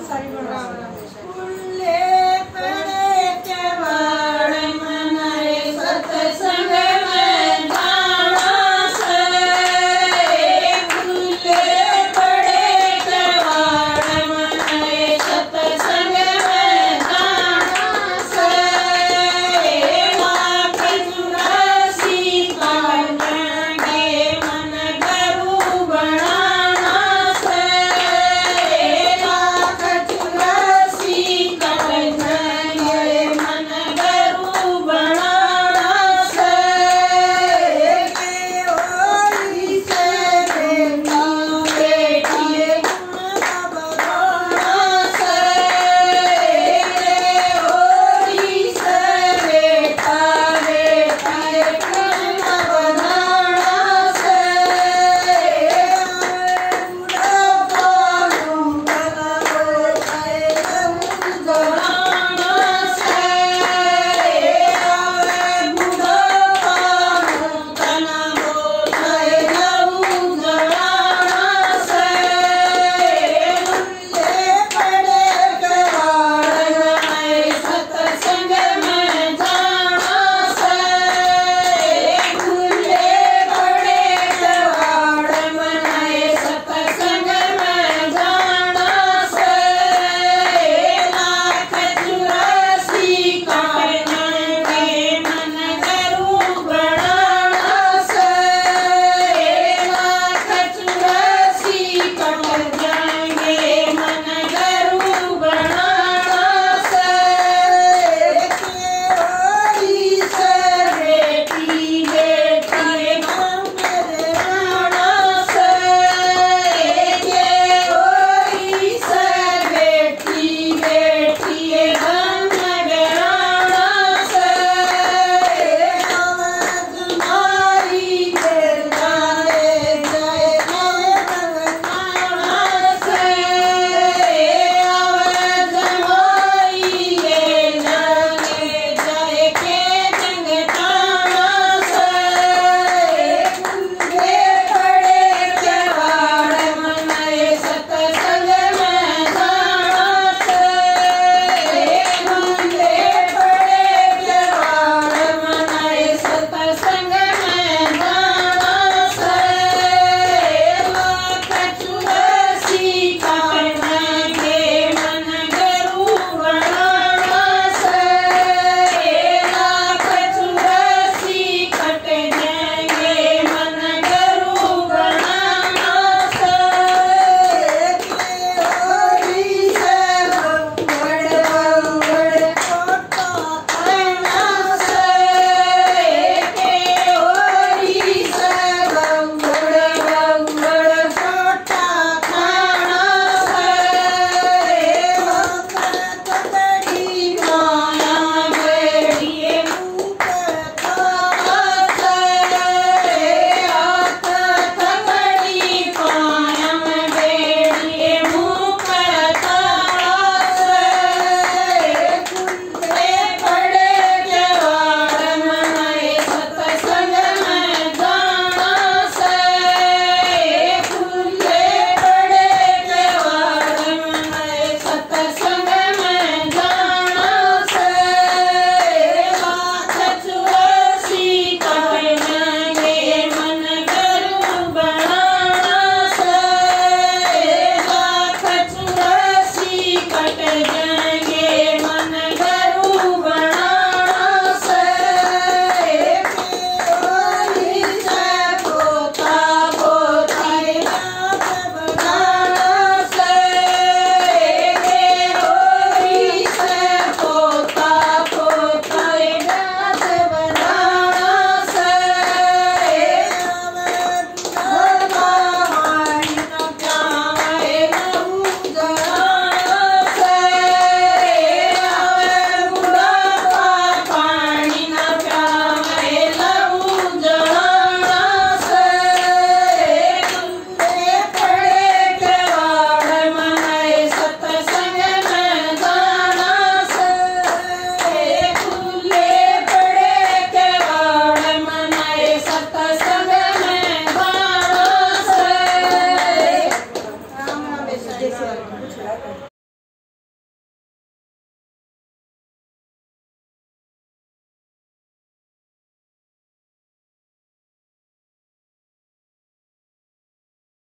सारी बना